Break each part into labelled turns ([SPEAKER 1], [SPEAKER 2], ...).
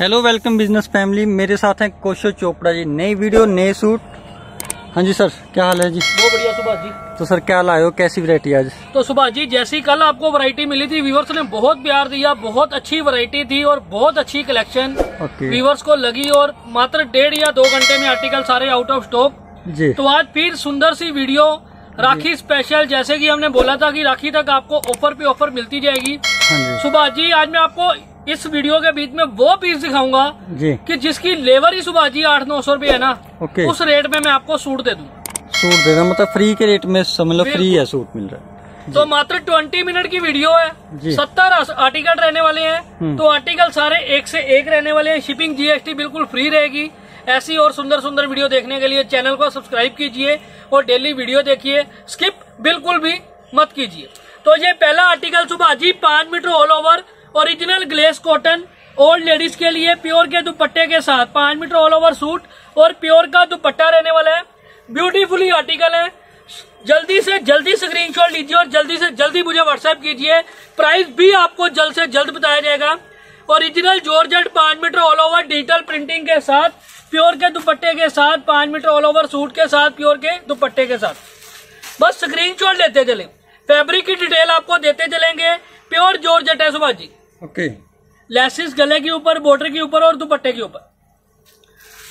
[SPEAKER 1] Hello welcome business family मेरे साथ हैं कोशो चोपड़ा जी। नई वीडियो नए सूट हाँ जी सर क्या हाल है जी?
[SPEAKER 2] बहुत बढ़िया सुभाष जी।
[SPEAKER 1] तो सर क्या लाए हो? कैसी वैरायटी आज?
[SPEAKER 2] तो सुभाष जी जैसी कल आपको वैरायटी मिली थी व्यूवर्स ने बहुत प्यार दिया बहुत अच्छी वैरायटी थी और बहुत अच्छी कलेक्शन
[SPEAKER 1] ओके
[SPEAKER 2] व्यूवर्स को लगी और मात्र डेढ़ या दो घंटे में आर्टिकल सारे आउट ऑफ़ स्टॉक
[SPEAKER 1] जी।
[SPEAKER 2] तो आज फिर सुंदर सी वीडियो राखी स्पेशल जैसे कि हमने बोला था कि राखी तक आपको ऑफ़र पे ऑफ़र मिलती जाएगी।
[SPEAKER 1] हाँ
[SPEAKER 2] सुभाष जी आज मैं आपको इस वीडियो के बीच में वो पीस दिखाऊँगा
[SPEAKER 1] जी।
[SPEAKER 2] कि जिसकी लेबर ही सुबह जी आठ नौ सौ रुपये है ना
[SPEAKER 1] ओके।
[SPEAKER 2] उस रेट में मैं आपको सूट दे दूँ
[SPEAKER 1] सूट दे मतलब फ्री के रेट में समझ लो फ्री है सूट मिल रहा है।
[SPEAKER 2] तो मात्र ट्वेंटी मिनट की वीडियो है सत्तर आर्टिकल रहने वाले हैं
[SPEAKER 1] हम्म।
[SPEAKER 2] तो आर्टिकल सारे एक से एक रहने वाले हैं। शिपिंग जीएसटी बिल्कुल फ्री रहेगी। ऐसी और सुंदर सुंदर वीडियो देखने के लिए चैनल को सब्सक्राइब कीजिए और डेली वीडियो देखिए। स्किप बिल्कुल भी मत कीजिए। तो ये पहला आर्टिकल सुबह जी पाँच meter all over original glace cotton, old ladies के लिए प्योर के दुपट्टे के साथ पाँच मीटर ऑल ओवर सूट और प्योर का दुपट्टा रहने वाला है। ब्यूटीफुली आर्टिकल है। जल्दी से जल्दी स्क्रीनशॉट लीजिए और जल्दी से जल्दी मुझे व्हाट्सएप कीजिए। प्राइस भी आपको जल्द से जल्द बताया जाएगा। ओरिजिनल जॉर्जेट पाँच meter all over digital printing के साथ, प्योर के दुपट्टे के साथ, पाँच मीटर ऑल ओवर सूट के साथ, प्योर के दुपट्टे के साथ। बस स्क्रीनशॉट लेते चले। फैब्रिक की डिटेल आपको देते चलेंगे। प्योर जॉर्जेट है सुभाष जी।
[SPEAKER 1] ओके।
[SPEAKER 2] लेसिस गले के ऊपर बॉर्डर के ऊपर और दुपट्टे के ऊपर।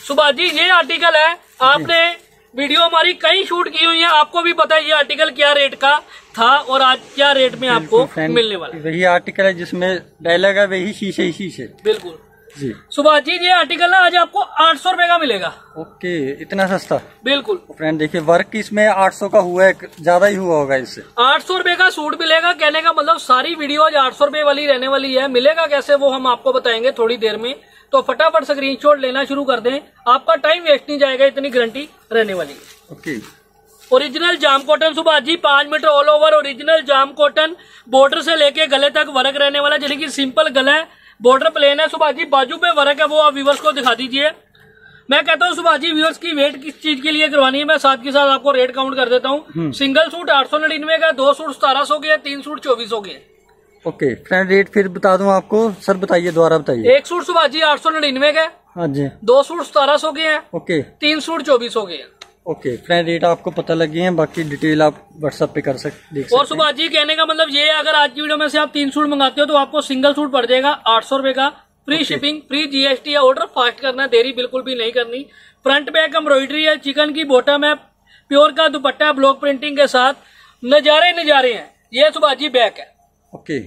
[SPEAKER 2] सुबह जी ये आर्टिकल है। आपने वीडियो हमारी कई शूट की हुई है आपको भी पता है ये आर्टिकल क्या रेट का था और आज क्या रेट में आपको मिलने वाला है।
[SPEAKER 1] वही आर्टिकल है जिसमें डायलॉग है वही शीशे ही शीशे।
[SPEAKER 2] बिल्कुल।
[SPEAKER 1] जी।
[SPEAKER 2] सुभाष जी ये आर्टिकल ना आज आपको आठ सौ रुपये का मिलेगा।
[SPEAKER 1] ओके इतना सस्ता?
[SPEAKER 2] बिल्कुल।
[SPEAKER 1] फ्रेंड देखिए वर्क इसमें 800 का हुआ है ज़्यादा ही हुआ होगा इससे।
[SPEAKER 2] आठ सौ रुपये का सूट मिलेगा कहने का मतलब सारी वीडियो आज आठ सौ रुपये वाली रहने वाली है। मिलेगा कैसे वो हम आपको बताएँगे थोड़ी देर में। तो फटाफट स्क्रीनशॉट लेना शुरू कर दें। आपका टाइम वेस्ट नहीं जाएगा इतनी गारंटी रहने वाली है।
[SPEAKER 1] Okay.
[SPEAKER 2] Original jam cotton Subhash ji पाँच meter all over original jam cotton border से लेके गले तक वर्क रहने वाला यानी कि सिंपल गला है। बॉर्डर प्लेन है। सुभाष जी बाजू पे वर्क है वो आप व्यूवर्स को दिखा दीजिए। मैं कहता हूँ सुभाष जी व्यूवर्स की वेट किस चीज़ के लिए करवानी है? मैं साथ के साथ आपको रेट काउंट कर देता हूँ। सिंगल सूट आठ सौ नड़िनवे का दो सूट सतारह सौ के तीन सूट चौबीस सौ के।
[SPEAKER 1] ओके फ्रेंड रेट फिर बता दूँ आपको। सर बताइए दोबारा बताइए।
[SPEAKER 2] एक सूट सुभाष जी आठ सौ नड़िनवे का हाँ।
[SPEAKER 1] जी।
[SPEAKER 2] दो सूट सतारह सौ के हैं।
[SPEAKER 1] ओके
[SPEAKER 2] तीन सूट चौबीस सौ के हैं।
[SPEAKER 1] ओके फ्रेंड रेट आपको पता लगी है बाकी डिटेल आप व्हाट्सएप पे कर सकते देख
[SPEAKER 2] और
[SPEAKER 1] हैं।
[SPEAKER 2] सुभाष जी कहने का मतलब ये है अगर आज की वीडियो में से आप तीन सूट मंगाते हो तो आपको सिंगल सूट पड़ जाएगा आठ सौ रुपए का फ्री शिपिंग फ्री जीएसटी है ऑर्डर फास्ट करना है देरी बिल्कुल भी नहीं करनी। फ्रंट बैक एम्ब्रॉयडरी है चिकन की बॉटम है प्योर का दुपट्टा ब्लॉक प्रिंटिंग के साथ। नजारे नजारे हैं ये सुभाष जी बैक है।
[SPEAKER 1] ओके।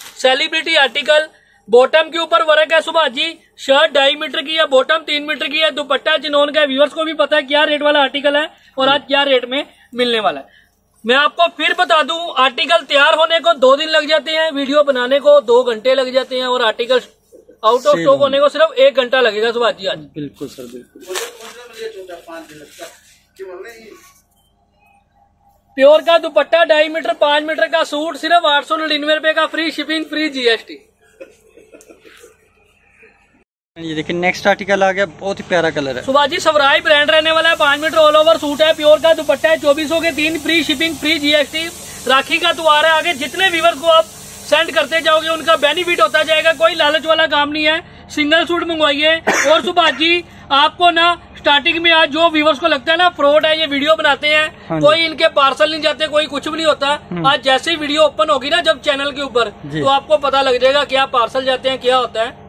[SPEAKER 2] सेलिब्रिटी आर्टिकल बॉटम के ऊपर वर्क है सुभाष जी। शर्ट ढाई मीटर की है बॉटम तीन मीटर की है। दुपट्टा जिनोन का व्यूअर्स को भी पता है क्या रेट वाला आर्टिकल है और आज क्या रेट में मिलने वाला है। मैं आपको फिर बता दूँ आर्टिकल तैयार होने को दो दिन लग जाते हैं वीडियो बनाने को दो घंटे लग जाते हैं और आर्टिकल आउट ऑफ़ स्टॉक होने को सिर्फ़ एक घंटा लगेगा सुभाष जी आज।
[SPEAKER 1] बिल्कुल सर बिल्कुल।
[SPEAKER 2] प्योर का दुपट्टा ढाई मीटर पाँच मीटर का सूट सिर्फ़ आठ सौ निन्यानवे रुपए का फ्री शिपिंग फ्री जीएसटी
[SPEAKER 1] ये देखिए नेक्स्ट आर्टिकल आ गया बहुत ही प्यारा कलर है।
[SPEAKER 2] सुभाष जी सवराई ब्रांड रहने वाला है पाँच मीटर ऑल ओवर सूट है प्योर का दुपट्टा है चौबीसों के तीन free shipping free GST Rakhi का त्योहार है आगे जितने व्यूवर को आप सेंड करते जाओगे उनका बेनिफिट होता जाएगा कोई लालच वाला काम नहीं है। सिंगल सूट मंगवाइए। और सुभाष जी आपको ना स्टार्टिंग में आज जो व्यूवर्स को लगता है ना फ्रॉड है ये वीडियो बनाते हैं।
[SPEAKER 1] हाँ
[SPEAKER 2] कोई इनके पार्सल नहीं जाते कोई कुछ भी नहीं होता। आज जैसे ही वीडियो ओपन होगी ना जब चैनल के ऊपर तो आपको पता लग जाएगा क्या पार्सल जाते हैं क्या होता है।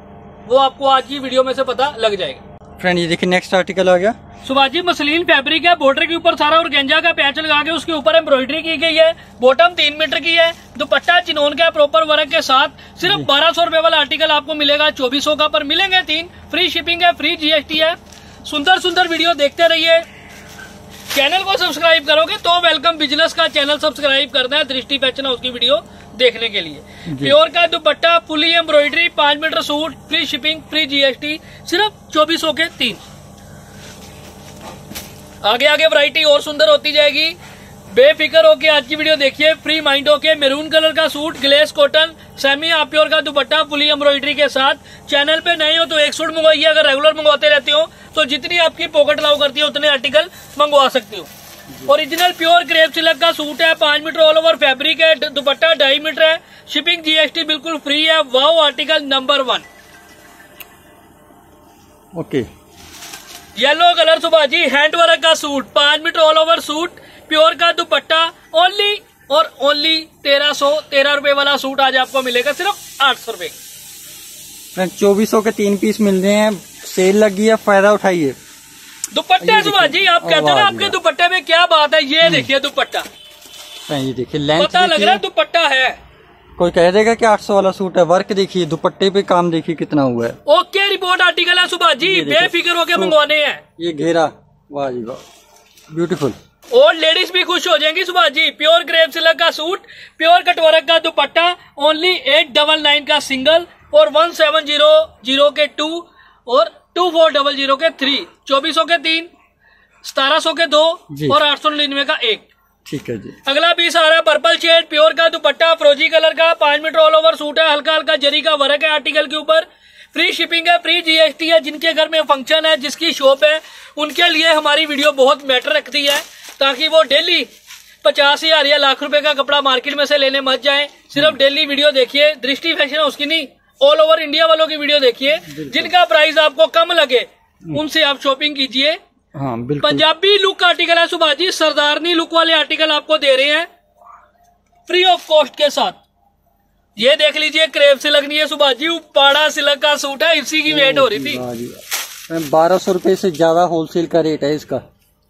[SPEAKER 2] वो आपको आज की वीडियो में से पता लग जाएगा।
[SPEAKER 1] फ्रेंड ये देखिए नेक्स्ट आर्टिकल आ गया।
[SPEAKER 2] सुभाष जी मसलिन फैब्रिक है बॉर्डर के ऊपर सारा और गेंजा का पैच लगा के उसके ऊपर एम्ब्रॉयडरी की गई है बॉटम तीन मीटर की है दुपट्टा चिनोन का प्रॉपर वर्क के साथ सिर्फ़ बारह सौ रुपये वाला आर्टिकल आपको मिलेगा चौबीस सौ का पर मिलेंगे तीन फ्री शिपिंग है फ्री जीएसटी है। सुंदर सुंदर वीडियो देखते रहिए। चैनल को सब्सक्राइब करोगे तो वेलकम बिज़नेस का चैनल सब्सक्राइब करना है दृष्टि फ़ैशन उसकी वीडियो देखने के लिए। प्योर का दुपट्टा फुली एम्ब्रॉयडरी पाँच metre suit free shipping free GST सिर्फ़ चौबीस के तीन। आगे आगे वैरायटी और सुंदर होती जाएगी। बेफिक्र होके आज की वीडियो देखिए। फ्री माइंड होके मेरून कलर का सूट ग्लेस कॉटन सेमी आप्योर का दुपट्टा फुली एम्ब्रॉयडरी के साथ। चैनल पे नए हो तो एक सूट मंगवाइए। अगर रेगुलर मंगवाते रहते हो तो जितनी आपकी पॉकेट लाव करती है उतने आर्टिकल मंगवा सकते हो। ओरिजिनल प्योर क्रेप सिल्क का सूट है पाँच मीटर ऑल ओवर फैब्रिक है दुपट्टा ढाई मीटर है। शिपिंग जीएसटी बिल्कुल फ्री है wow article number one
[SPEAKER 1] okay
[SPEAKER 2] yellow colour Subhash ji hand work का सूट पाँच metre all over suit pure का दुपट्टा ओनली और ओनली तेरह सौ तेरह रूपए वाला सूट आज आपको मिलेगा सिर्फ़ आठ सौ रुपए।
[SPEAKER 1] फ्रेंड चौबीस के तीन पीस मिल रहे हैं। सेल लगी है फ़ायदा उठाइए।
[SPEAKER 2] दुपट्टे सुभाष जी आप कहते हो ना आपके। दुपट्टे में क्या बात है? ये देखिए दुपट्टा।
[SPEAKER 1] ये देखिए
[SPEAKER 2] पता लग रहा है दुपट्टा है।
[SPEAKER 1] कोई कह देगा कि 800 वाला सूट है वर्क देखिए दुपट्टे पे काम देखिए कितना हुआ है।
[SPEAKER 2] ओके रिपोर्ट आर्टिकल है सुभाष जी बेफिक्र होके मंगवाने हैं।
[SPEAKER 1] ये घेरा वाह जी वाह ब्यूटीफुल
[SPEAKER 2] और लेडीज़ भी खुश हो जाएँगी Subhash ji pure crepe silk का सूट प्योर कटवर्क का dupatta only eight double nine का सिंगल और वन सेवन ज़ीरो ज़ीरो के टू और टू फोर डबल ज़ीरो के थ्री चौबीसों के तीन सतारह सौ के दो और आठ सौ निन्यानवे का एक।
[SPEAKER 1] ठीक है जी।
[SPEAKER 2] अगला पीस आ रहा है पर्पल शेड प्योर का दुपट्टा फ्रोजी कलर का पाँच मीटर ऑल ओवर सूट है हल्का हल्का जरी का वर्क है आर्टिकल के ऊपर। फ्री शिपिंग है फ्री जीएसटी है जिनके घर में फ़ंक्शन है जिसकी शॉप है उनके लिए हमारी वीडियो बहुत मैटर रखती है ताकि वो डेली पचास हज़ार या लाख रुपए का कपड़ा मार्केट में से लेने मत जाए। सिर्फ़ डेली वीडियो देखिए दृष्टि फ़ैशन है उसकी नहीं ऑल ओवर इंडिया वालों की वीडियो देखिए जिनका प्राइस आपको कम लगे उनसे आप शॉपिंग कीजिए।
[SPEAKER 1] हाँ बिल्कुल।
[SPEAKER 2] पंजाबी लुक आर्टिकल है सुभाष जी सरदारनी लुक वाले आर्टिकल आपको दे रहे हैं फ्री ऑफ़ कॉस्ट के साथ। ये देख लीजिए क्रेप सिलक नहीं है सुभाष जी उपाड़ा सिलक का सूट है इसी की वेट हो रही थी।
[SPEAKER 1] बारह सौ रुपये से ज़्यादा होलसेल का रेट है इसका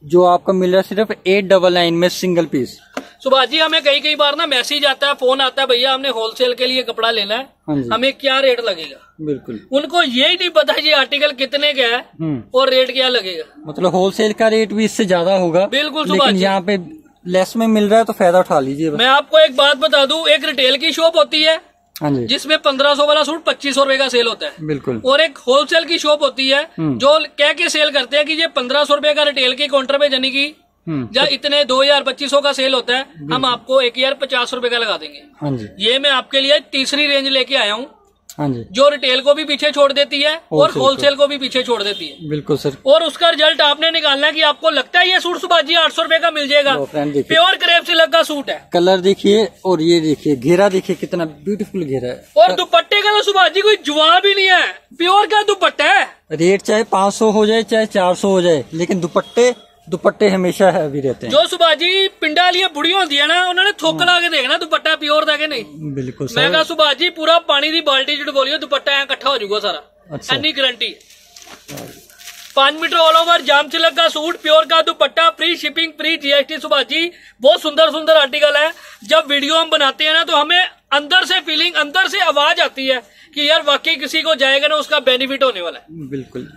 [SPEAKER 1] जो आपको मिल रहा है सिर्फ़ एट डबल नाइन में सिंगल पीस
[SPEAKER 2] सुभाष जी हमें कई कई बार ना मैसेज आता है फ़ोन आता है भैया हमने होलसेल के लिए कपड़ा लेना
[SPEAKER 1] हाँ
[SPEAKER 2] है हमें क्या रेट लगेगा?
[SPEAKER 1] बिल्कुल।
[SPEAKER 2] उनको यही नहीं पता ये आर्टिकल कितने का है
[SPEAKER 1] हम्म।
[SPEAKER 2] और रेट क्या लगेगा।
[SPEAKER 1] मतलब होलसेल का रेट भी इससे ज़्यादा होगा
[SPEAKER 2] बिल्कुल सुभाष।
[SPEAKER 1] यहाँ पे लेस में मिल रहा है तो फ़ायदा उठा लीजिए
[SPEAKER 2] मैं आपको एक बात बता दूँ एक रिटेल की शॉप होती है
[SPEAKER 1] हाँ
[SPEAKER 2] जिसमें पंद्रह सौ वाला सूट पच्चीस सौ रुपए का सेल होता है।
[SPEAKER 1] बिल्कुल।
[SPEAKER 2] और एक होलसेल की शॉप होती है
[SPEAKER 1] हम्म।
[SPEAKER 2] जो कह के सेल करते हैं कि ये पंद्रह सौ रुपये का रिटेल के काउंटर पे यानी कि
[SPEAKER 1] हम्म।
[SPEAKER 2] या इतने दो हज़ार पच्चीस सौ का सेल होता है हम आपको एक हज़ार पचास रूपए का लगा देंगे।
[SPEAKER 1] हाँ जी।
[SPEAKER 2] ये मैं आपके लिए तीसरी रेंज लेके आया हूँ
[SPEAKER 1] हाँ जी।
[SPEAKER 2] जो रिटेल को भी पीछे छोड़ देती है और होलसेल को भी पीछे छोड़ देती है।
[SPEAKER 1] बिल्कुल सर।
[SPEAKER 2] और उसका रिज़ल्ट आपने निकालना है कि आपको लगता है ये सूट सुबह जी आठ सौ रुपये का मिल जाएगा। प्योर क्रेप सिल्क का सूट है।
[SPEAKER 1] कलर देखिए और ये देखिए घेरा देखिए कितना ब्यूटीफुल घेरा है।
[SPEAKER 2] और दुपट्टे का तो सुबह जी कोई जवाब ही नहीं है। प्योर का दुपट्टा है?
[SPEAKER 1] रेट चाहे 500 हो जाए चाहे 400 हो जाए लेकिन दुपट्टे दुपट्टे हमेशा हैवी रहते हैं।
[SPEAKER 2] जो सुबह जी पिंडा वाली बुढ़िया होंदी है ना उन्होंने थोक ला के देखना दुपट्टा प्योर था कि नहीं?
[SPEAKER 1] बिल्कुल
[SPEAKER 2] मैं
[SPEAKER 1] सर।
[SPEAKER 2] कहा सुभाष जी पूरा पानी दी बाल्टी जुड़ बोलियो दुपट्टा यहाँ इकट्ठा हो जाऊगा सारा।
[SPEAKER 1] अच्छा।
[SPEAKER 2] एनी गारंटी पाँच मीटर ऑल ओवर जाम चिलक का सूट प्योर का dupatta free shipping free GST Subhash ji. बहुत सुंदर सुंदर आर्टिकल है। जब वीडियो हम बनाते हैं ना तो हमें अंदर से फीलिंग अंदर से आवाज़ आती है कि यार वाकई किसी को जाएगा ना उसका बेनिफिट होने वाला है।
[SPEAKER 1] बिल्कुल।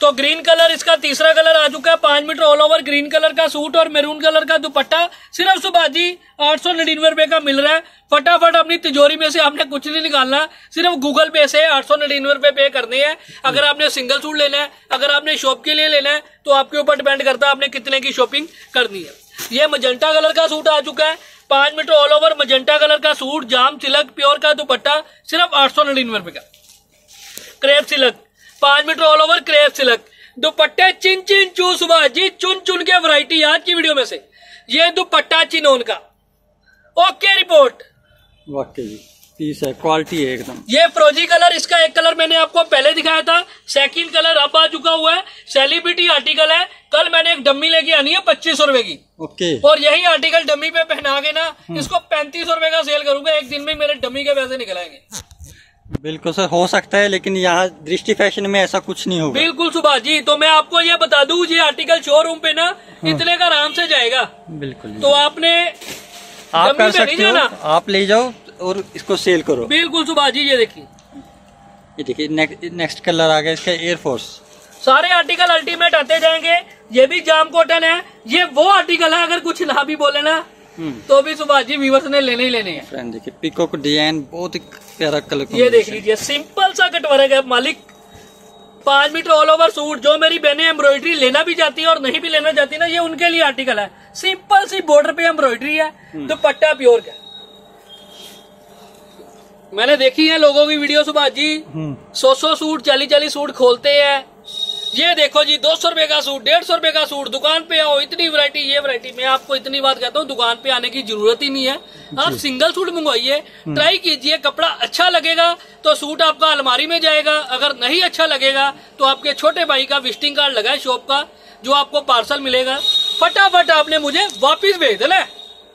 [SPEAKER 2] तो ग्रीन कलर इसका तीसरा कलर आ चुका है। पाँच metre all over green colour का सूट और मेरून कलर का दुपट्टा। सिर्फ़ सुभाष जी, आठ सौ निन्यानवे रुपए का मिल रहा है। फटाफट अपनी तिजोरी में से आपने कुछ नहीं निकालना। सिर्फ़ गूगल पे से आठ सौ निन्यानवे रुपए पे करने हैं। अगर आपने सिंगल सूट लेना है, अगर आपने शॉप के लिए लेना है तो आपके ऊपर डिपेंड करता है आपने कितने की शॉपिंग करनी है। ये मजंटा कलर का सूट आ चुका है। पाँच metre all over magenta colour का सूट जाम, तिलक प्योर का दुपट्टा, सिर्फ़ आठ सौ निन्यानवे रुपए का। क्रेप सिलक पाँच metre all over crepe silk. दुपट्टे चिन चिन चू सुबह। जी चुन चुन के वैरायटी आज की वीडियो में से। ये दुपट्टा चिनोन का ओके रिपोर्ट
[SPEAKER 1] वाकई पीस है क्वालिटी है एकदम।
[SPEAKER 2] ये फ्रोजी कलर इसका एक कलर मैंने आपको पहले दिखाया था। सेकंड कलर अब आ चुका हुआ है। सेलिब्रिटी आर्टिकल है। कल मैंने एक डम्मी लेके आनी है पच्चीस सौ रुपए की।
[SPEAKER 1] ओके
[SPEAKER 2] और यही आर्टिकल डम्मी पे पहना के ना इसको पैंतीस सौ रुपए का सेल करूँगा। एक दिन में मेरे डम्मी के पैसे निकल आएँगे।
[SPEAKER 1] बिल्कुल सर हो सकता है लेकिन यहाँ दृष्टि फ़ैशन में ऐसा कुछ नहीं होगा।
[SPEAKER 2] बिल्कुल सुभाष जी तो मैं आपको ये बता दू ये आर्टिकल शोरूम पे ना इतने का आराम से जाएगा।
[SPEAKER 1] बिल्कुल
[SPEAKER 2] तो आपने
[SPEAKER 1] आप कर सकते हो। आप ले जाओ और इसको सेल करो।
[SPEAKER 2] बिल्कुल सुभाष जी ये देखिए।
[SPEAKER 1] ये देखिए नेक्स्ट कलर आ गया इसका एयरफोर्स
[SPEAKER 2] सारे आर्टिकल अल्टीमेट आते जाएँगे। ये भी जाम कॉटन है। ये वो आर्टिकल है अगर कुछ ना भी बोले ना तो भी सुभाष जी व्यूवर्स ने लेने ही लेने हैं।
[SPEAKER 1] फ्रेंड देखिए पिको को डिज़ाइन बहुत ही प्यारा कलर
[SPEAKER 2] ये देख लीजिए सिंपल सा कटवर्क है मालिक। पाँच मीटर ऑल ओवर सूट जो मेरी बहने एम्ब्रॉयडरी लेना भी चाहती है और नहीं भी लेना चाहती ना ये उनके लिए आर्टिकल है। सिंपल सी बॉर्डर पे एम्ब्रॉयडरी है दुपट्टा प्योर का मैंने देखी है लोगों की वीडियो सुभाष जी।
[SPEAKER 1] हम्म।
[SPEAKER 2] सौ सौ सूट चालीस चालीस सूट खोलते हैं। ये देखो जी दो सौ रुपए का सूट डेढ़ सौ रुपए का सूट दुकान पे आओ इतनी वैरायटी ये वैरायटी मैं आपको इतनी बात कहता हूँ दुकान पे आने की ज़रूरत ही नहीं है। आप सिंगल सूट मंगवाइए ट्राई कीजिए कपड़ा अच्छा लगेगा तो सूट आपका अलमारी में जाएगा अगर नहीं अच्छा लगेगा तो आपके छोटे भाई का विजिटिंग कार्ड लगाए शॉप का जो आपको पार्सल मिलेगा। फटाफट आपने मुझे वापिस भेज देना है।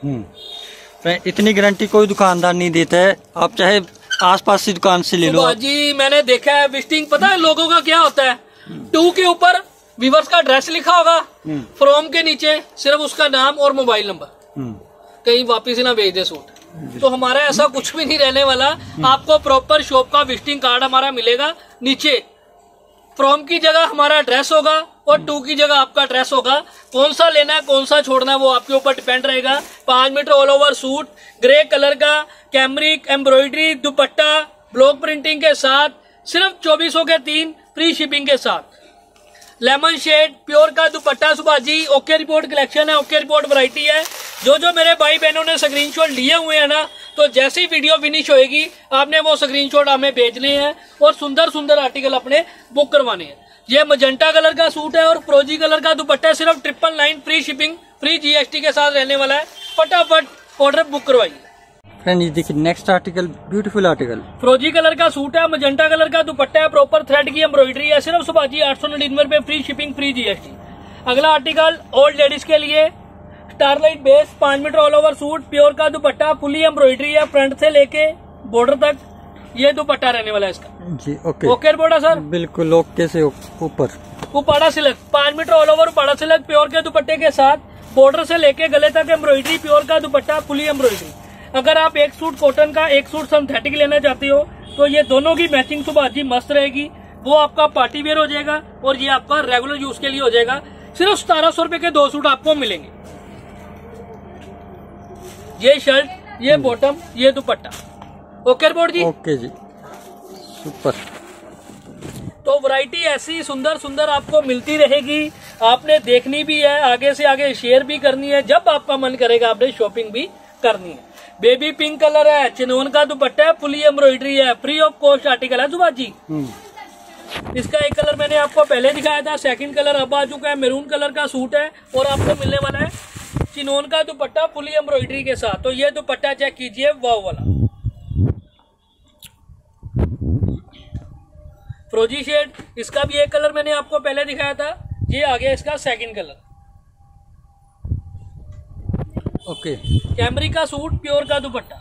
[SPEAKER 1] हम्म। इतनी गारंटी कोई दुकानदार नहीं देता है। आप चाहे आसपास की दुकान से ले लो
[SPEAKER 2] जी मैंने देखा है विजिटिंग पता है लोगों का क्या होता है? टू के ऊपर विवर्स का एड्रेस लिखा होगा।
[SPEAKER 1] हम्म।
[SPEAKER 2] फ्रॉम के नीचे सिर्फ़ उसका नाम और मोबाइल नंबर
[SPEAKER 1] हम्म,
[SPEAKER 2] कहीं वापिस ना भेज दे सूट तो हमारा ऐसा कुछ भी नहीं रहने वाला। आपको प्रॉपर शॉप का विजिटिंग कार्ड हमारा मिलेगा। नीचे फ्रॉम की जगह हमारा एड्रेस होगा और टू की जगह आपका एड्रेस होगा। कौन सा लेना है कौन सा छोड़ना है वो आपके ऊपर डिपेंड रहेगा। पाँच metre all over suit grey colour का cambric embroidery dupatta block printing के साथ सिर्फ़ चौबीसों के तीन फ्री शिपिंग के साथ। लेमन शेड, प्योर का दुपट्टा सुभाजी ओके रिपोर्ट कलेक्शन है, ओके रिपोर्ट वैरायटी है। जो जो मेरे भाई बहनों ने स्क्रीनशॉट लिए हुए हैं ना तो जैसे ही वीडियो फिनिश होएगी, आपने वो स्क्रीनशॉट हमें भेजने हैं और सुंदर सुंदर आर्टिकल अपने बुक करवाने हैं। ये मजंटा कलर का सूट है और फ्रोजी कलर का दुपट्टा सिर्फ़ triple nine free shipping free GST के साथ रहने वाला है। फटाफट ऑर्डर बुक करवाइए।
[SPEAKER 1] फ्रेंड ये देखिए नेक्स्ट आर्टिकल ब्यूटीफुल आर्टिकल
[SPEAKER 2] फ्रोजी कलर का सूट है मजेंटा कलर का दुपट्टा है प्रॉपर थ्रेड की एम्ब्रॉयडरी है सिर्फ़ सुबह जी आठ सौ नड़िनवे रुपए फ्री शिपिंग फ्री जीएसटी अगला आर्टिकल ओल्ड लेडीज़ के लिए स्टारलाइट बेस पाँच metre all over suit pure का दुपट्टा फुली एम्ब्रॉयडरी है फ्रंट से लेके बॉर्डर तक ये दुपट्टा रहने वाला है इसका.
[SPEAKER 1] जी ओके
[SPEAKER 2] ओके बोर्डा सर
[SPEAKER 1] बिल्कुल ओके से ऊपर.
[SPEAKER 2] उपाड़ा सिलक पाँच metre all over Uppada silk pure के दुपट्टे के साथ बॉर्डर से लेके गले तक एम्ब्रॉयडरी प्योर का दुपट्टा फुली एम्ब्रॉयडरी अगर आप एक सूट कॉटन का एक सूट सिंथेटिक लेना चाहते हो तो ये दोनों की मैचिंग सुबह जी मस्त रहेगी। वो आपका पार्टी वेयर हो जाएगा और ये आपका रेगुलर यूज़ के लिए हो जाएगा। सिर्फ़ सतारह सौ रुपए के दो सूट आपको मिलेंगे। ये शर्ट ये बॉटम ये दुपट्टा। ओके रिपोर्ट जी?
[SPEAKER 1] ओके जी। सुपर
[SPEAKER 2] तो वैरायटी ऐसी सुंदर सुंदर आपको मिलती रहेगी। आपने देखनी भी है आगे से आगे शेयर भी करनी है। जब आपका मन करेगा आपने शॉपिंग भी करनी है। बेबी पिंक कलर है चिनोन का दुपट्टा है फुली एम्ब्रॉयडरी है फ्री ऑफ़ कॉस्ट आर्टिकल है सुभाष जी।
[SPEAKER 1] हम्म।
[SPEAKER 2] इसका एक कलर मैंने आपको पहले दिखाया था सेकंड कलर अब आ चुका है मेरून कलर का सूट है और आपको मिलने वाला है चिनोन का दुपट्टा फुली एम्ब्रॉयडरी के साथ। तो ये दुपट्टा चेक कीजिए वाव वाला। फ्रोजी शेड इसका भी एक कलर मैंने आपको पहले दिखाया था ये आ गया इसका सेकंड कलर।
[SPEAKER 1] ओके
[SPEAKER 2] कैमरी का सूट प्योर का दुपट्टा।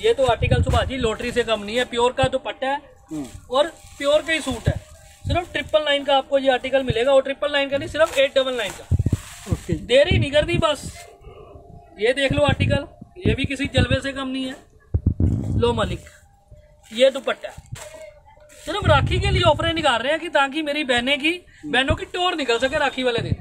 [SPEAKER 2] ये तो आर्टिकल सुबह जी लॉटरी से कम नहीं है प्योर का दुपट्टा है
[SPEAKER 1] हम्म,
[SPEAKER 2] और प्योर का ही सूट है। सिर्फ़ ट्रिपल नाइन का आपको ये आर्टिकल मिलेगा और ट्रिपल नाइन का नहीं सिर्फ़ एट डबल नाइन का।
[SPEAKER 1] ओके
[SPEAKER 2] देरी नहीं कर दी बस। ये देख लो आर्टिकल ये भी किसी जलवे से कम नहीं है। लो मलिक ये दुपट्टा सिर्फ़ राखी के लिए ऑफरें निकाल रहे हैं कि ताकि मेरी बहनें की बहनों की टोर निकल सके राखी वाले दिन।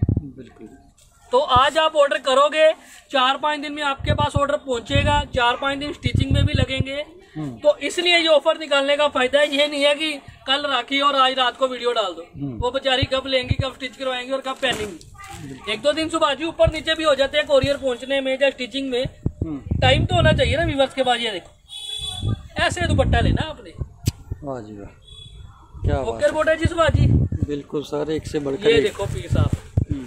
[SPEAKER 2] तो आज आप ऑर्डर करोगे चार पाँच दिन में आपके पास ऑर्डर पहुंचेगा चार पाँच दिन स्टिचिंग में भी लगेंगे।
[SPEAKER 1] हम्म,
[SPEAKER 2] तो इसलिए ये ऑफ़र निकालने का फ़ायदा ये नहीं है कि कल राखी और आज रात को वीडियो डाल दो।
[SPEAKER 1] हम्म।
[SPEAKER 2] वो बेचारी कब लेंगी कब स्टिच करवाएँगी और कब पहनेंगी। एक दो दिन सुबह जी ऊपर नीचे भी हो जाते हैं कोरियर पहुँचने में या स्टिचिंग में।
[SPEAKER 1] हम्म,
[SPEAKER 2] टाइम तो होना चाहिए ना व्यूवर्स के बाद ये देखो। ऐसे दुपट्टा लेना आपने।
[SPEAKER 1] क्या बात
[SPEAKER 2] ओके रिपोर्ट है जी
[SPEAKER 1] बिल्कुल सर एक से बढ़कर
[SPEAKER 2] ये देखो पीस आप।
[SPEAKER 1] हम्म,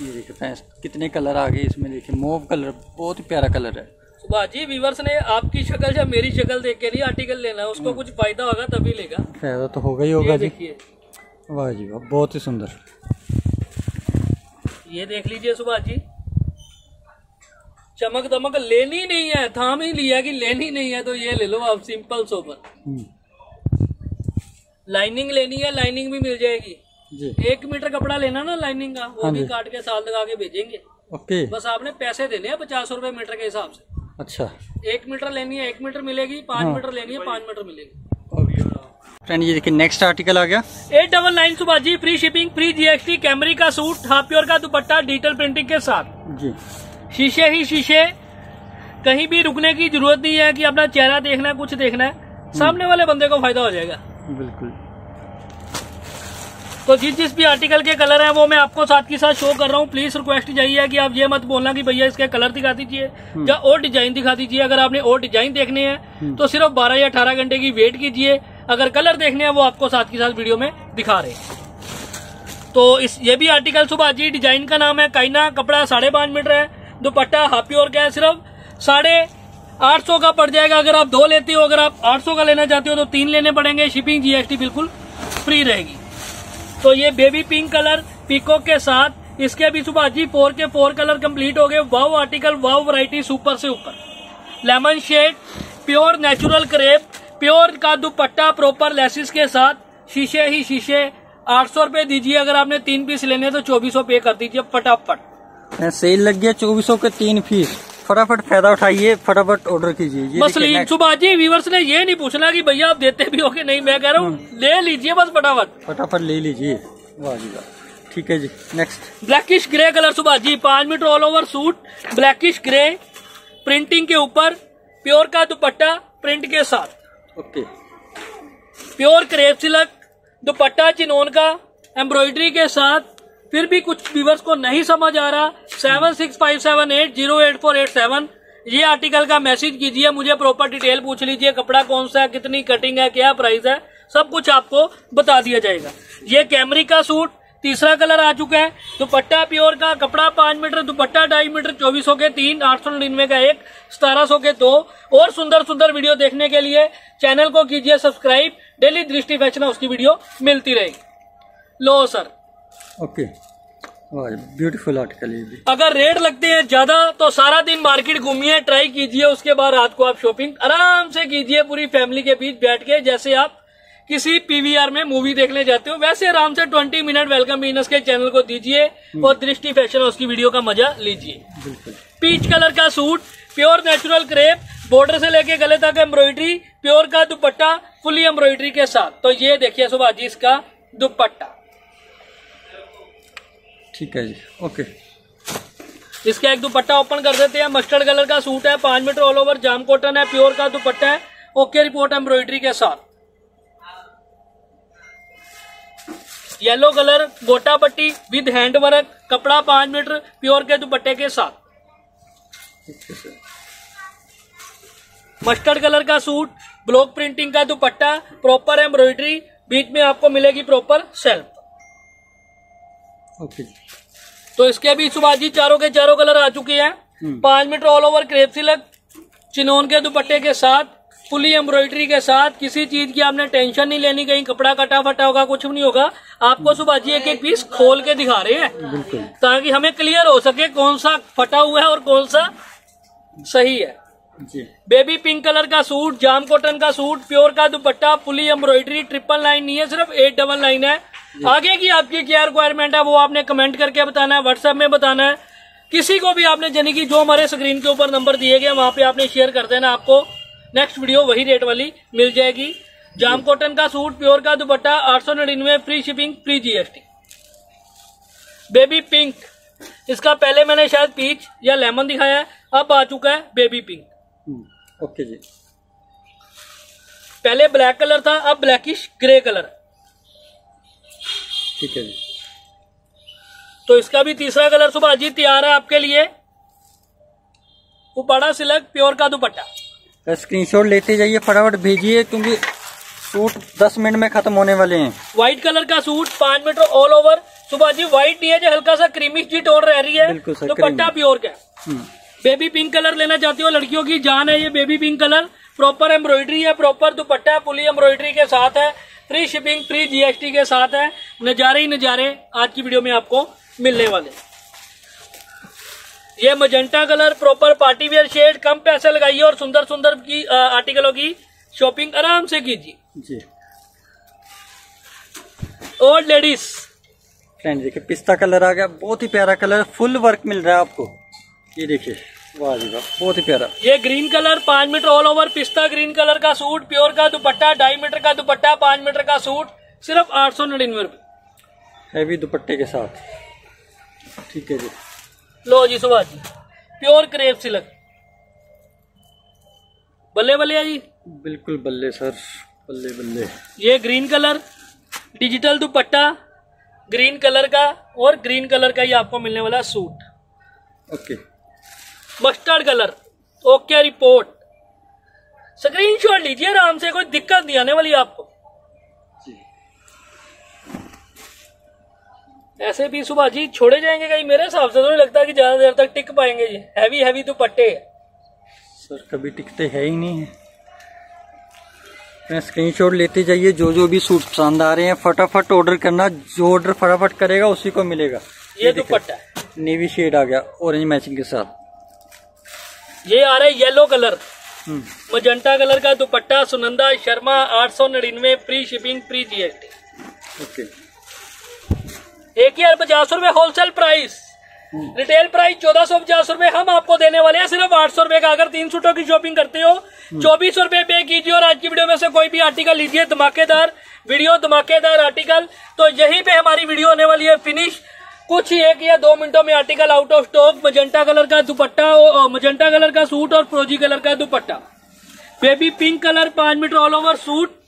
[SPEAKER 1] ये देखिए फ्रेंड्स कितने कलर आ गए इसमें देखिए मोव कलर बहुत ही प्यारा कलर है।
[SPEAKER 2] सुबह जी व्यूवर्स ने आपकी शक्ल या मेरी शक्ल देख के नहीं आर्टिकल लेना है उसको कुछ फ़ायदा होगा तभी लेगा।
[SPEAKER 1] फ़ायदा तो होगा ही होगा जी।
[SPEAKER 2] देखिए।
[SPEAKER 1] वाह जी वाह बहुत ही सुंदर।
[SPEAKER 2] ये देख लीजिए सुभाष जी। चमक दमक लेनी नहीं है थाम ही लिया कि लेनी नहीं है तो ये ले लो आप सिंपल
[SPEAKER 1] हम्म,
[SPEAKER 2] लाइनिंग लेनी है लाइनिंग भी मिल जाएगी।
[SPEAKER 1] जी।
[SPEAKER 2] एक मीटर कपड़ा लेना ना लाइनिंग का वो
[SPEAKER 1] हाँ
[SPEAKER 2] भी काट के साल लगा के भेजेंगे।
[SPEAKER 1] ओके।
[SPEAKER 2] बस आपने पैसे देने हैं पचास रुपए मीटर के हिसाब से।
[SPEAKER 1] अच्छा।
[SPEAKER 2] एक मीटर लेनी है एक मीटर मिलेगी पाँच
[SPEAKER 1] हाँ।
[SPEAKER 2] मीटर लेनी है पाँच मीटर मिलेगी।
[SPEAKER 1] फ्रेंड ये देखिए नेक्स्ट आर्टिकल आ गया।
[SPEAKER 2] एट डबल नाइन सुबह जी फ्री शिपिंग फ्री जीएसटी कैमरी का सूट हाफ़ प्योर का दुपट्टा डिजिटल प्रिंटिंग के साथ।
[SPEAKER 1] जी।
[SPEAKER 2] शीशे ही शीशे कहीं भी रुकने की ज़रूरत नहीं है कि अपना चेहरा देखना है कुछ देखना है। सामने वाले बंदे को फ़ायदा हो जाएगा।
[SPEAKER 1] बिल्कुल।
[SPEAKER 2] तो जिस जिस भी आर्टिकल के कलर हैं वो मैं आपको साथ के साथ शो कर रहा हूँ। प्लीज़ रिक्वेस्ट है कि आप ये मत बोलना कि भैया इसके कलर दिखा दीजिए या और डिज़ाइन दिखा दीजिए। अगर आपने और डिज़ाइन देखने हैं तो सिर्फ़ 12 या 18 घंटे की वेट कीजिए। अगर कलर देखने हैं वो आपको साथ के साथ वीडियो में दिखा रहे हैं। तो इस ये भी आर्टिकल सुबह जी डिज़ाइन का नाम है काइना कपड़ा साढ़े पाँच मीटर है दुपट्टा हाफ़ प्योर का है सिर्फ़ साढ़े आठ सौ का पड़ जाएगा। अगर आप दो लेते हो अगर आप आठ सौ का लेना चाहते हो तो तीन लेने पड़ेंगे। शिपिंग जीएसटी बिल्कुल फ्री रहेगी। तो ये बेबी पिंक कलर पीको के साथ, इसके भी सुबह जी फोर के फोर कलर कंप्लीट हो गए। Wow article wow variety super से ऊपर। Lemon shade pure natural crepe pure का दुपट्टा प्रॉपर लेसिस के साथ, शीशे ही शीशे। आठ सौ रुपये दीजिए, अगर आपने तीन पीस लेने तो चौबीस सौ पे कर दीजिए फटाफट।
[SPEAKER 1] सेल लग गया चौबीसों के तीन पीस फटाफट फ़ायदा उठाइए फटाफट ऑर्डर कीजिए। देखिए,
[SPEAKER 2] सुबह जी व्यूवर्स ने ये नहीं पूछना कि भैया आप देते भी हो कि नहीं। मैं कह रहा हूँ ले लीजिए बस फटाफट।
[SPEAKER 1] फटाफट ले लीजिए। वाह जी वाह। ठीक है जी नेक्स्ट
[SPEAKER 2] ब्लैकिश ग्रे कलर सुबह जी पाँच metre all over suit blackish grey printing के ऊपर प्योर का दुपट्टा प्रिंट के साथ।
[SPEAKER 1] Okay
[SPEAKER 2] pure crepe silk dupatta chinon का एम्ब्रॉयडरी के साथ फिर भी कुछ व्यूवर्स को नहीं समझ आ रहा। Seven six five seven eight zero eight four eight seven ये आर्टिकल का मैसेज कीजिए, मुझे प्रॉपर डिटेल पूछ लीजिए, कपड़ा कौन सा है, कितनी कटिंग है, क्या प्राइस है, सब कुछ आपको बता दिया जाएगा। ये कैमरी का सूट तीसरा कलर आ चुका है, दुपट्टा प्योर का, कपड़ा पाँच मीटर, दुपट्टा ढाई मीटर, चौबीस सौ के तीन, आठ सौ निन्यानवे का एक, सतारह सौ के दो। और सुंदर सुंदर वीडियो देखने के लिए चैनल को कीजिए subscribe daily Drishti fashion house की वीडियो मिलती रहेगी। लो सर
[SPEAKER 1] ओके। वाह ब्यूटीफुल आर्टिकल ये भी।
[SPEAKER 2] अगर रेट लगते हैं ज़्यादा तो सारा दिन मार्केट घूमिए ट्राई कीजिए उसके बाद रात को आप शॉपिंग आराम से कीजिए पूरी फैमिली के बीच बैठ के जैसे आप किसी पीवीआर में मूवी देखने जाते हो वैसे आराम से 20 मिनट वेलकम बिज़नेस के चैनल को दीजिए और दृष्टि फ़ैशन हाउस की वीडियो का मज़ा लीजिए।
[SPEAKER 1] बिल्कुल।
[SPEAKER 2] पीच कलर का suit pure natural crepe border से लेके गले तक एम्ब्रॉयडरी प्योर का दुपट्टा फुली एम्ब्रॉयडरी के साथ। तो ये देखिए सुबह जी इसका दुपट्टा।
[SPEAKER 1] ठीक है जी, ओके।
[SPEAKER 2] इसका एक दुपट्टा ओपन कर देते हैं। मस्टर्ड कलर का सूट है, पाँच metre all over jam cotton है प्योर का दुपट्टा है। ओके रिपोर्ट एम्ब्रॉयडरी के साथ। येलो कलर गोटा पट्टी विद हैंड वर्क कपड़ा पाँच मीटर प्योर के दुपट्टे के साथ। मस्टर्ड कलर का सूट ब्लॉक प्रिंटिंग का दुपट्टा प्रॉपर एम्ब्रॉयडरी बीच में आपको मिलेगी प्रॉपर सेल्फ
[SPEAKER 1] ओके।
[SPEAKER 2] तो इसके भी सुभाजी चारों के चारों कलर आ चुके हैं।
[SPEAKER 1] हम्म।
[SPEAKER 2] पाँच metre all over crepe silk chinon के दुपट्टे के साथ फुली एम्ब्रॉयडरी के साथ किसी चीज़ की आपने टेंशन नहीं लेनी कहीं कपड़ा कटा फटा होगा कुछ भी नहीं होगा आपको सुभाजी एक एक पीस खोल के दिखा रहे हैं। ताकि हमें क्लियर हो सके कौन सा फटा हुआ है और कौन सा सही है।
[SPEAKER 1] जी।
[SPEAKER 2] बेबी पिंक कलर का सूट जाम कॉटन का सूट प्योर का दुपट्टा फुली एम्ब्रॉयडरी ट्रिपल लाइन नहीं है सिर्फ़ एट डबल लाइन है। आगे की आपकी क्या रिक्वायरमेंट है वो आपने कमेंट करके बताना है व्हाट्सएप में बताना है। किसी को भी आपने यानी कि जो हमारे स्क्रीन के ऊपर नंबर दिए गए वहाँ पे आपने शेयर कर देना आपको। नेक्स्ट वीडियो वही रेट वाली मिल जाएगी। जाम कॉटन का सूट प्योर का दुपट्टा आठ सौ नड़िनवे free shipping free GST baby pink इसका पहले मैंने शायद पीच या लेमन दिखाया है अब आ चुका है बेबी पिंक
[SPEAKER 1] ओके जी।
[SPEAKER 2] पहले ब्लैक कलर था अब ब्लैकिश ग्रे कलर
[SPEAKER 1] ठीक है जी।
[SPEAKER 2] तो इसका भी तीसरा कलर सुबह जी तैयार है आपके लिए। उपाड़ा सिलक प्योर का दुपट्टा।
[SPEAKER 1] स्क्रीनशॉट लेते जाइए फटाफट भेजिए क्योंकि सूट 10 मिनट में खत्म होने वाले हैं।
[SPEAKER 2] व्हाइट कलर का सूट पाँच मीटर ऑल ओवर सुबह जी व्हाइट नहीं है जो हल्का सा क्रीमी जी टोन रह रही है। दुपट्टा
[SPEAKER 1] creamy।
[SPEAKER 2] प्योर का बेबी पिंक कलर लेना चाहती हो लड़कियों की जान है ये baby pink colour proper embroidery है प्रॉपर दुपट्टा पुली एम्ब्रॉयडरी के साथ है। फ्री शिपिंग फ्री जीएसटी के साथ है। नजारे ही नजारे आज की वीडियो में आपको मिलने वाले ये magenta colour proper party wear shade कम पैसे लगाइए और सुंदर सुंदर की आर्टिकलों की शॉपिंग आराम से कीजिए।
[SPEAKER 1] जी।
[SPEAKER 2] और लेडीज़
[SPEAKER 1] फ्रेंड देखिए पिस्ता कलर आ गया बहुत ही प्यारा कलर फुल वर्क मिल रहा है आपको। ये देखिए वाह जी वाह बहुत ही प्यारा।
[SPEAKER 2] ये ग्रीन कलर पाँच मीटर ऑल ओवर पिस्ता ग्रीन कलर का सूट प्योर का दुपट्टा ढाई मीटर का दुपट्टा पाँच मीटर का सूट सिर्फ़ आठ सौ नड़िनवे रुपये
[SPEAKER 1] हैवी दुपट्टे के साथ। ठीक है जी।
[SPEAKER 2] लो जी Subhash ji. Pure crepe silk. बल्ले बल्ले है जी?
[SPEAKER 1] बिल्कुल बल्ले सर। बल्ले बल्ले।
[SPEAKER 2] ये green colour digital dupatta green colour का और ग्रीन कलर का ही आपको मिलने वाला suit.
[SPEAKER 1] Okay.
[SPEAKER 2] Mustard colour okay report. Screenshot लीजिए आराम से कोई दिक्कत नहीं आने वाली आपको। ऐसे भी सुभाष जी छोड़े जाएँगे कहीं? मेरे हिसाब से तो नहीं लगता कि ज़्यादा देर तक टिक पाएँगे ये हैवी हैवी दुपट्टे है।
[SPEAKER 1] सर कभी टिकते है ही नहीं है। स्क्रीन शॉट लेते जाइए जो जो भी सूट पसंद आ रहे हैं फटाफट ऑर्डर करना जो ऑर्डर फटाफट करेगा उसी को मिलेगा।
[SPEAKER 2] ये दुपट्टा है।
[SPEAKER 1] नेवी शेड आ गया ऑरेंज मैचिंग के साथ।
[SPEAKER 2] ये आ रहा है येलो कलर मजंटा कलर का दुपट्टा सुनंदा शर्मा आठ सौ नड़िनवे free shipping free GST
[SPEAKER 1] okay
[SPEAKER 2] एक हज़ार पचास रूपए होलसेल प्राइस रिटेल प्राइस चौदह सौ पचास रूपए हम आपको देने वाले हैं। सिर्फ़ आठ सौ रूपए का। अगर तीन सूटों की शॉपिंग करते हो चौबीस सौ रूपए पे कीजिए और आज की वीडियो में से कोई भी आर्टिकल लीजिए धमाकेदार वीडियो धमाकेदार आर्टिकल तो यहीं पे हमारी वीडियो होने वाली है फिनिश कुछ ही एक या दो मिनटों में article out of stock magenta colour का दुपट्टा मजेंटा कलर का सूट और फ्रोजी कलर का दुपट्टा। बेबी पिंक कलर पाँच मीटर ऑल ओवर सूट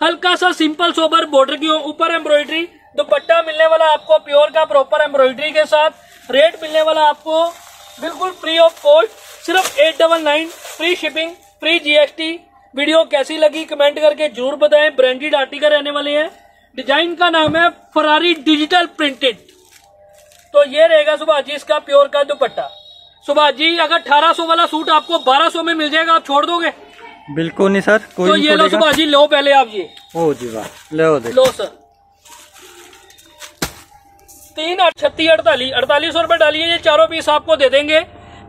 [SPEAKER 2] हल्का सा सिंपल सोबर बॉर्डर की ऊपर एम्ब्रॉयडरी दुपट्टा मिलने वाला आपको प्योर का प्रॉपर एम्ब्रॉयडरी के साथ रेट मिलने वाला आपको बिल्कुल फ्री ऑफ़ कॉस्ट सिर्फ़ eight double nine free shipping free GST video कैसी लगी कमेंट करके ज़रूर बताएँ। ब्रांडेड आर्टिकल रहने वाले हैं। डिज़ाइन का नाम है फरारी डिजिटल प्रिंटेड तो ये रहेगा सुभाष जी इसका प्योर का दुपट्टा। सुभाष जी अगर 1800 वाला सूट आपको 1200 में मिल जाएगा आप छोड़ दोगे?
[SPEAKER 1] बिल्कुल नहीं सर कोई
[SPEAKER 2] तो ये लो सुभाष जी लो पहले आप ये।
[SPEAKER 1] ओ जी वाह लो
[SPEAKER 2] लो सर। तीन आठ छत्तीस अड़तालीस अड़तालीस सौ रुपये डालिए ये चारों पीस आपको दे देंगे।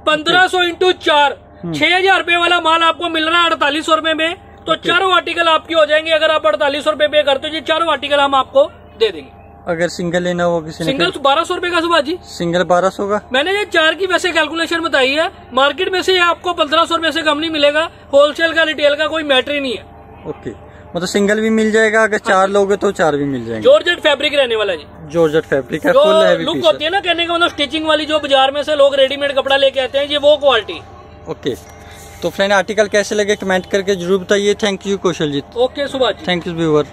[SPEAKER 2] पंद्रह सौ इंटू चार छह हज़ार रुपये वाला माल आपको मिल रहा है अड़तालीस सौ रुपये में। तो चारों आर्टिकल आपकी हो जाएँगे अगर आप अड़तालीस सौ रुपये पे करते हो ये चारों आर्टिकल हम आपको दे देंगे।
[SPEAKER 1] अगर सिंगल लेना हो किसी
[SPEAKER 2] सिंगल बारह सौ रुपये का सुभाष जी।
[SPEAKER 1] सिंगल बारह सौ का?
[SPEAKER 2] मैंने ये चार की वैसे कैलकुलेशन बताई है। मार्केट में से ये आपको पंद्रह सौ रुपये से कम नहीं मिलेगा। होलसेल का रिटेल का कोई मैटर ही नहीं है।
[SPEAKER 1] ओके। मतलब सिंगल भी मिल जाएगा अगर चार लोगे तो चार भी मिल जाएँगे।
[SPEAKER 2] जॉर्जेट फैब्रिक रहने वाला जी।
[SPEAKER 1] जॉर्जेट फैब्रिक है
[SPEAKER 2] जो
[SPEAKER 1] फुल हैवी
[SPEAKER 2] लुक होती है ना कहने का मतलब स्टिचिंग वाली जो बाज़ार में से लोग रेडीमेड कपड़ा लेके आते हैं ये वो क्वालिटी
[SPEAKER 1] ओके तो फ्रेंड आर्टिकल कैसे लगे? कमेंट करके ज़रूर बताइए। Thank you Kaushal ji.
[SPEAKER 2] Okay Subhash
[SPEAKER 1] thank you viewer